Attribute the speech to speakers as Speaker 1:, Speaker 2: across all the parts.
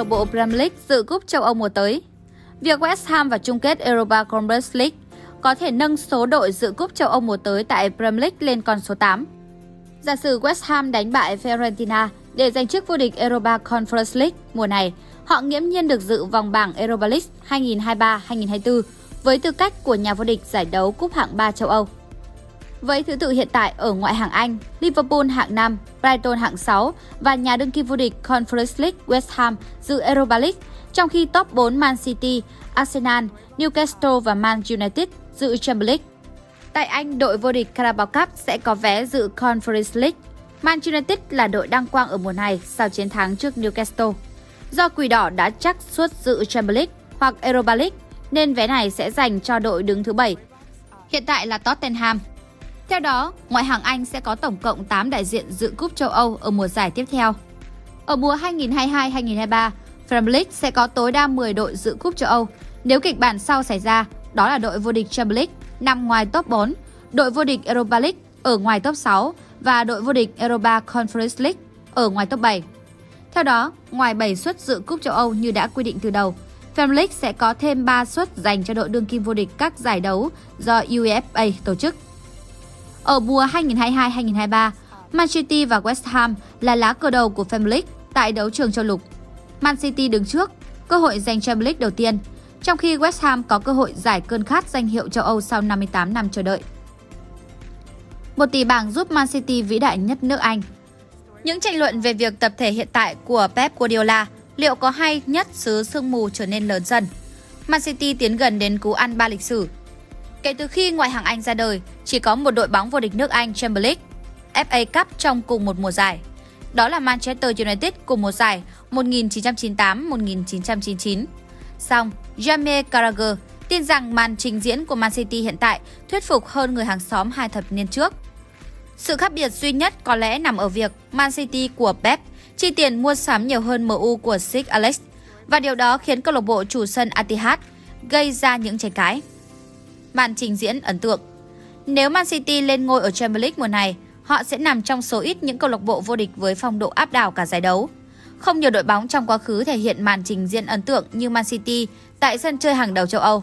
Speaker 1: lạc bộ Premier League dự cúp châu Âu mùa tới. Việc West Ham vào chung kết Europa Conference League có thể nâng số đội dự cúp châu Âu mùa tới tại Premier League lên con số 8. Giả sử West Ham đánh bại Fiorentina để giành chức vô địch Europa Conference League mùa này, họ nghiễm nhiên được dự vòng bảng Europa League 2023-2024 với tư cách của nhà vô địch giải đấu cúp hạng 3 châu Âu. Với thứ tự hiện tại ở ngoại hạng Anh, Liverpool hạng 5, Brighton hạng 6 và nhà đương kim vô địch Conference League West Ham dự Europa League, trong khi top 4 Man City, Arsenal, Newcastle và Man United dự Champions League. Tại Anh, đội vô địch Carabao Cup sẽ có vé dự Conference League. Man United là đội đăng quang ở mùa này sau chiến thắng trước Newcastle. Do Quỷ Đỏ đã chắc suất dự Champions League hoặc Europa League, nên vé này sẽ dành cho đội đứng thứ 7. Hiện tại là Tottenham. Theo đó, ngoại hạng Anh sẽ có tổng cộng 8 đại diện dự cúp châu Âu ở mùa giải tiếp theo. Ở mùa 2022-2023, Premier League sẽ có tối đa 10 đội dự cúp châu Âu. Nếu kịch bản sau xảy ra, đó là đội vô địch Champions League nằm ngoài top 4, đội vô địch Europa League ở ngoài top 6 và đội vô địch Europa Conference League ở ngoài top 7. Theo đó, ngoài 7 suất dự cúp châu Âu như đã quy định từ đầu, Premier League sẽ có thêm 3 suất dành cho đội đương kim vô địch các giải đấu do UEFA tổ chức. Ở mùa 2022-2023, Man City và West Ham là lá cờ đầu của Premier League tại đấu trường châu lục. Man City đứng trước, cơ hội giành Champions League đầu tiên, trong khi West Ham có cơ hội giải cơn khát danh hiệu châu Âu sau 58 năm chờ đợi. Một tỷ bảng giúp Man City vĩ đại nhất nước Anh. Những tranh luận về việc tập thể hiện tại của Pep Guardiola liệu có hay nhất xứ sương mù trở nên lớn dần. Man City tiến gần đến cú ăn ba lịch sử. Kể từ khi ngoại hạng Anh ra đời, chỉ có một đội bóng vô địch nước Anh Champions League, FA Cup trong cùng một mùa giải. Đó là Manchester United cùng một giải 1998-1999. Song, Jamie Carragher tin rằng màn trình diễn của Man City hiện tại thuyết phục hơn người hàng xóm hai thập niên trước. Sự khác biệt duy nhất có lẽ nằm ở việc Man City của Pep chi tiền mua sắm nhiều hơn MU của Sir Alex và điều đó khiến câu lạc bộ chủ sân Etihad gây ra những tranh cãi. Màn trình diễn ấn tượng Nếu Man City lên ngôi ở Champions League mùa này, họ sẽ nằm trong số ít những câu lạc bộ vô địch với phong độ áp đảo cả giải đấu. Không nhiều đội bóng trong quá khứ thể hiện màn trình diễn ấn tượng như Man City tại sân chơi hàng đầu châu Âu.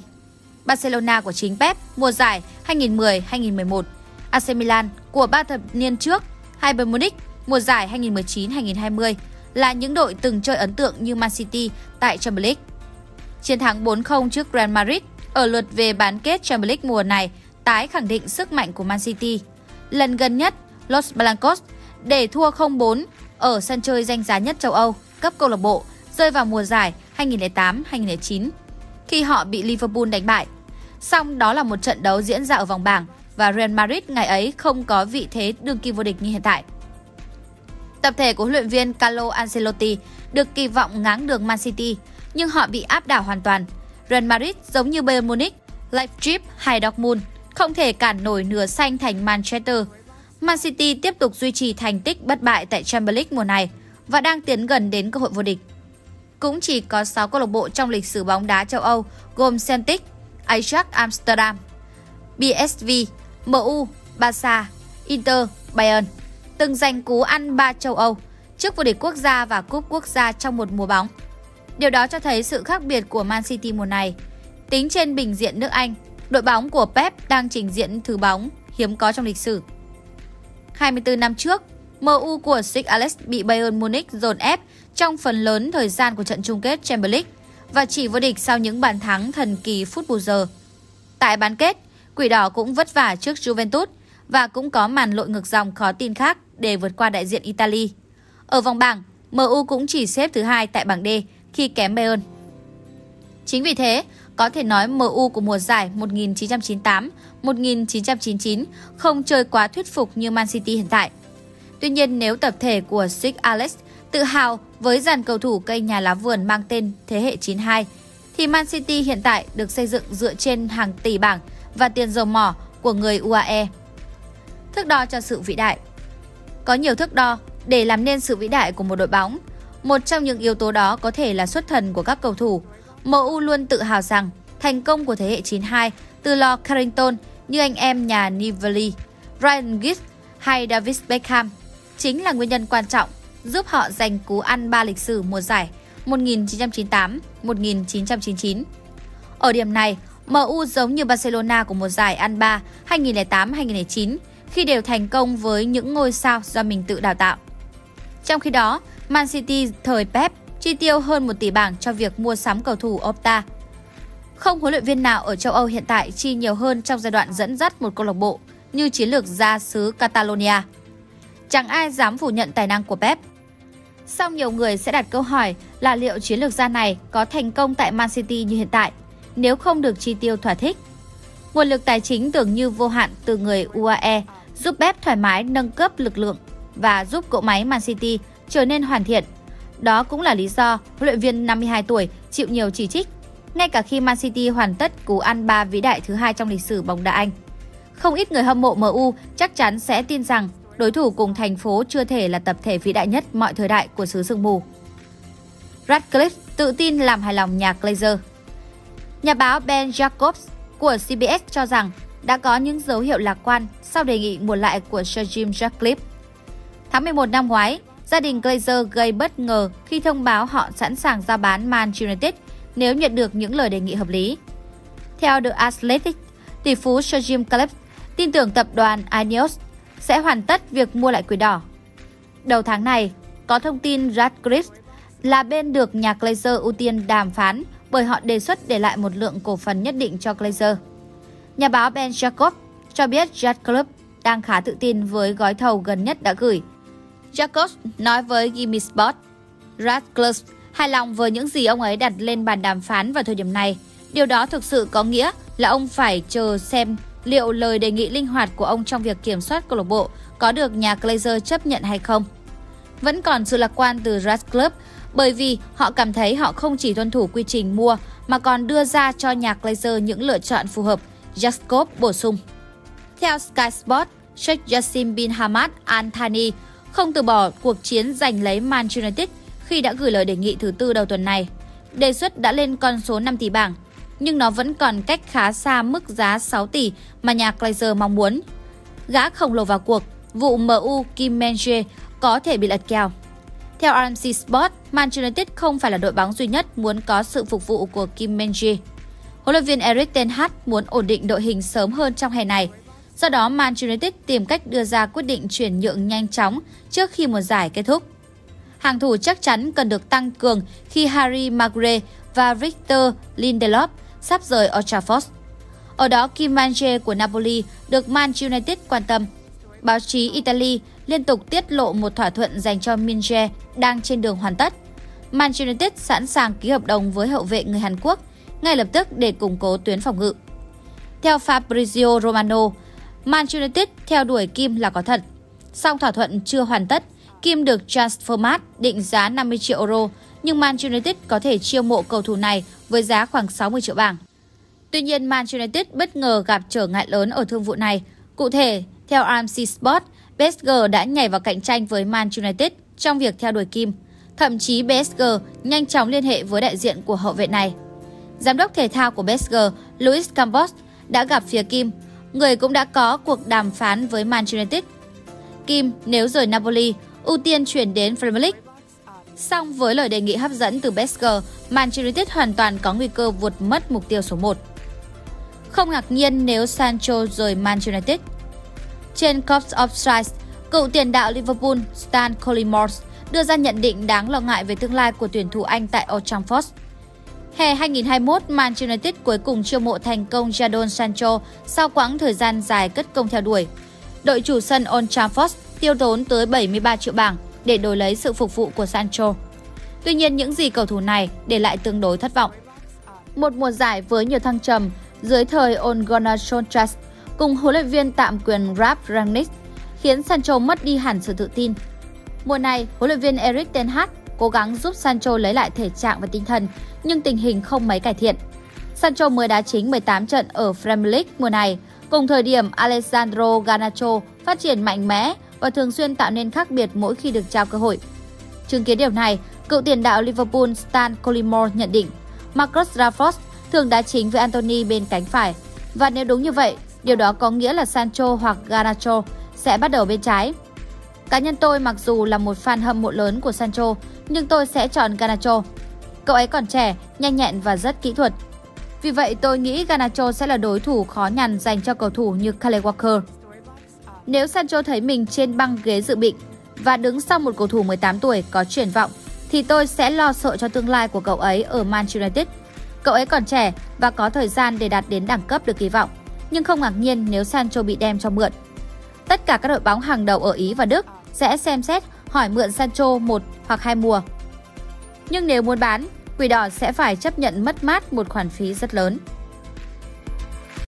Speaker 1: Barcelona của chính Pep mùa giải 2010-2011, AC Milan của ba thập niên trước, Bayern Munich mùa giải 2019-2020 là những đội từng chơi ấn tượng như Man City tại Champions League. Chiến thắng 4-0 trước Real Madrid ở lượt về bán kết Champions League mùa này tái khẳng định sức mạnh của Man City. Lần gần nhất, Los Blancos để thua 0-4 ở sân chơi danh giá nhất châu Âu, cấp câu lạc bộ, rơi vào mùa giải 2008-2009 khi họ bị Liverpool đánh bại. Song đó là một trận đấu diễn ra ở vòng bảng và Real Madrid ngày ấy không có vị thế đương kim vô địch như hiện tại. Tập thể của huấn luyện viên Carlo Ancelotti được kỳ vọng ngáng đường Man City, nhưng họ bị áp đảo hoàn toàn. Real Madrid giống như Bayern Munich, Leipzig hay Dortmund không thể cản nổi nửa xanh thành Manchester. Man City tiếp tục duy trì thành tích bất bại tại Champions League mùa này và đang tiến gần đến cơ hội vô địch. Cũng chỉ có 6 câu lạc bộ trong lịch sử bóng đá châu Âu gồm Celtic, Ajax Amsterdam, BSV, MU, Barca, Inter, Bayern từng giành cú ăn ba châu Âu, trước vô địch quốc gia và cúp quốc gia trong một mùa bóng. Điều đó cho thấy sự khác biệt của Man City mùa này. Tính trên bình diện nước Anh, đội bóng của Pep đang trình diễn thứ bóng hiếm có trong lịch sử. 24 năm trước, MU của Sir Alex bị Bayern Munich dồn ép trong phần lớn thời gian của trận chung kết Champions League và chỉ vô địch sau những bàn thắng thần kỳ phút bù giờ. Tại bán kết, Quỷ đỏ cũng vất vả trước Juventus và cũng có màn lội ngược dòng khó tin khác để vượt qua đại diện Italy. Ở vòng bảng, MU cũng chỉ xếp thứ hai tại bảng D khi kém Bayern. Chính vì thế, có thể nói MU của mùa giải 1998-1999 không chơi quá thuyết phục như Man City hiện tại. Tuy nhiên, nếu tập thể của Sir Alex tự hào với dàn cầu thủ cây nhà lá vườn mang tên thế hệ 92, thì Man City hiện tại được xây dựng dựa trên hàng tỷ bảng và tiền dầu mỏ của người UAE. Thước đo cho sự vĩ đại Có nhiều thước đo để làm nên sự vĩ đại của một đội bóng. Một trong những yếu tố đó có thể là xuất thần của các cầu thủ. MU luôn tự hào rằng thành công của thế hệ 92 từ Lo Carrington như anh em nhà Nivali, Ryan Giggs hay David Beckham chính là nguyên nhân quan trọng giúp họ giành cú ăn ba lịch sử mùa giải 1998-1999. Ở điểm này, MU giống như Barcelona của mùa giải ăn 3 2008-2009 khi đều thành công với những ngôi sao do mình tự đào tạo. Trong khi đó, Man City thời Pep chi tiêu hơn 1 tỷ bảng cho việc mua sắm cầu thủ Opta. Không huấn luyện viên nào ở châu Âu hiện tại chi nhiều hơn trong giai đoạn dẫn dắt một câu lạc bộ như chiến lược gia xứ Catalonia. Chẳng ai dám phủ nhận tài năng của Pep. Song nhiều người sẽ đặt câu hỏi là liệu chiến lược gia này có thành công tại Man City như hiện tại nếu không được chi tiêu thỏa thích. Nguồn lực tài chính tưởng như vô hạn từ người UAE giúp Pep thoải mái nâng cấp lực lượng và giúp cỗ máy Man City trở nên hoàn thiện. Đó cũng là lý do huấn luyện viên 52 tuổi chịu nhiều chỉ trích, ngay cả khi Man City hoàn tất cú ăn ba vĩ đại thứ hai trong lịch sử bóng đá Anh. Không ít người hâm mộ MU chắc chắn sẽ tin rằng đối thủ cùng thành phố chưa thể là tập thể vĩ đại nhất mọi thời đại của xứ sương mù. Radcliffe tự tin làm hài lòng nhà Glazer. Nhà báo Ben Jacobs của CBS cho rằng đã có những dấu hiệu lạc quan sau đề nghị mùa lại của Sir Jim Radcliffe Tháng 11 năm ngoái, gia đình Glazer gây bất ngờ khi thông báo họ sẵn sàng ra bán Man United nếu nhận được những lời đề nghị hợp lý. Theo The Athletic, tỷ phú Sir Jim Caleb tin tưởng tập đoàn Ineos sẽ hoàn tất việc mua lại quỷ đỏ. Đầu tháng này, có thông tin Radcliffe là bên được nhà Glazer ưu tiên đàm phán bởi họ đề xuất để lại một lượng cổ phần nhất định cho Glazer. Nhà báo Ben Jacob cho biết Radcliffe đang khá tự tin với gói thầu gần nhất đã gửi. Jacobs nói với Gimme Sport, Radcliffe hài lòng với những gì ông ấy đặt lên bàn đàm phán vào thời điểm này. Điều đó thực sự có nghĩa là ông phải chờ xem liệu lời đề nghị linh hoạt của ông trong việc kiểm soát câu lạc bộ có được nhà Glazer chấp nhận hay không. Vẫn còn sự lạc quan từ Radcliffe bởi vì họ cảm thấy họ không chỉ tuân thủ quy trình mua mà còn đưa ra cho nhà Glazer những lựa chọn phù hợp, Jacob bổ sung. Theo Sky Sports Sheikh Jassim bin Hamad Al Thani không từ bỏ cuộc chiến giành lấy Man United khi đã gửi lời đề nghị thứ tư đầu tuần này. Đề xuất đã lên con số 5 tỷ bảng, nhưng nó vẫn còn cách khá xa mức giá 6 tỷ mà nhà Glazer mong muốn. Gã khổng lồ vào cuộc, vụ MU Kim Menje có thể bị lật kèo. Theo RMC Sport, Man United không phải là đội bóng duy nhất muốn có sự phục vụ của Kim Menje. Huấn luyện viên Erik Ten Hag muốn ổn định đội hình sớm hơn trong hè này. Do đó, Man United tìm cách đưa ra quyết định chuyển nhượng nhanh chóng trước khi mùa giải kết thúc. Hàng thủ chắc chắn cần được tăng cường khi Harry Maguire và Victor Lindelof sắp rời Old Trafford. Ở đó, Kim Manje của Napoli được Man United quan tâm. Báo chí Italy liên tục tiết lộ một thỏa thuận dành cho Minje đang trên đường hoàn tất. Man United sẵn sàng ký hợp đồng với hậu vệ người Hàn Quốc ngay lập tức để củng cố tuyến phòng ngự. Theo Fabrizio Romano, Man United theo đuổi Kim là có thật. Song thỏa thuận chưa hoàn tất, Kim được Transfermarkt định giá 50 triệu euro, nhưng Man United có thể chiêu mộ cầu thủ này với giá khoảng 60 triệu bảng. Tuy nhiên, Man United bất ngờ gặp trở ngại lớn ở thương vụ này. Cụ thể, theo RMC Sport, PSG đã nhảy vào cạnh tranh với Man United trong việc theo đuổi Kim. Thậm chí PSG nhanh chóng liên hệ với đại diện của hậu vệ này. Giám đốc thể thao của PSG, Luis Campos, đã gặp phía Kim. Người cũng đã có cuộc đàm phán với Man United. Kim, nếu rời Napoli, ưu tiên chuyển đến Premier League. Song với lời đề nghị hấp dẫn từ Besker, Man United hoàn toàn có nguy cơ vượt mất mục tiêu số 1. Không ngạc nhiên nếu Sancho rời Man United. Trên Cops of Strikes, cựu tiền đạo Liverpool Stan Collymore đưa ra nhận định đáng lo ngại về tương lai của tuyển thủ Anh tại Old Trafford. Hè 2021, Man United cuối cùng chiêu mộ thành công Jadon Sancho sau quãng thời gian dài cất công theo đuổi. Đội chủ sân Old Trafford tiêu tốn tới 73 triệu bảng để đổi lấy sự phục vụ của Sancho. Tuy nhiên, những gì cầu thủ này để lại tương đối thất vọng. Một mùa giải với nhiều thăng trầm dưới thời Ole Gunnar Solskjaer cùng huấn luyện viên tạm quyền Ralf Rangnick khiến Sancho mất đi hẳn sự tự tin. Mùa này, huấn luyện viên Erik ten Hag cố gắng giúp Sancho lấy lại thể trạng và tinh thần, nhưng tình hình không mấy cải thiện. Sancho mới đá chính 18 trận ở Premier League mùa này, cùng thời điểm Alessandro Garnacho phát triển mạnh mẽ và thường xuyên tạo nên khác biệt mỗi khi được trao cơ hội. Chứng kiến điều này, cựu tiền đạo Liverpool Stan Collymore nhận định Marcus Rashford thường đá chính với Anthony bên cánh phải. Và nếu đúng như vậy, điều đó có nghĩa là Sancho hoặc Garnacho sẽ bắt đầu bên trái. Cá nhân tôi mặc dù là một fan hâm mộ lớn của Sancho, nhưng tôi sẽ chọn Garnacho. Cậu ấy còn trẻ, nhanh nhẹn và rất kỹ thuật. Vì vậy tôi nghĩ Garnacho sẽ là đối thủ khó nhằn dành cho cầu thủ như Kyle Walker. Nếu Sancho thấy mình trên băng ghế dự bị và đứng sau một cầu thủ 18 tuổi có triển vọng, thì tôi sẽ lo sợ cho tương lai của cậu ấy ở Manchester United. Cậu ấy còn trẻ và có thời gian để đạt đến đẳng cấp được kỳ vọng, nhưng không ngạc nhiên nếu Sancho bị đem cho mượn. Tất cả các đội bóng hàng đầu ở Ý và Đức sẽ xem xét hỏi mượn Sancho một hoặc hai mùa. Nhưng nếu muốn bán, Quỷ đỏ sẽ phải chấp nhận mất mát một khoản phí rất lớn.